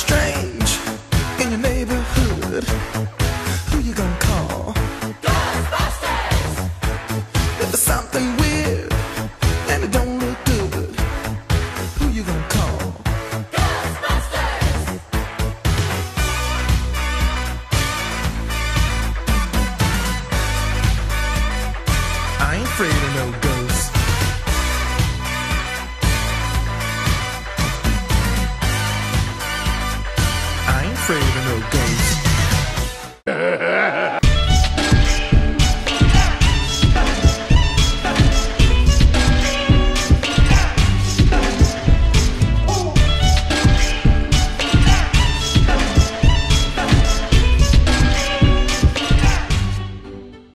strange in your neighborhood. Who you gonna call? Ghostbusters! If there's something weird and it don't look good, who you gonna call? Ghostbusters! I ain't afraid of no ghosts. afraid of no ghosts.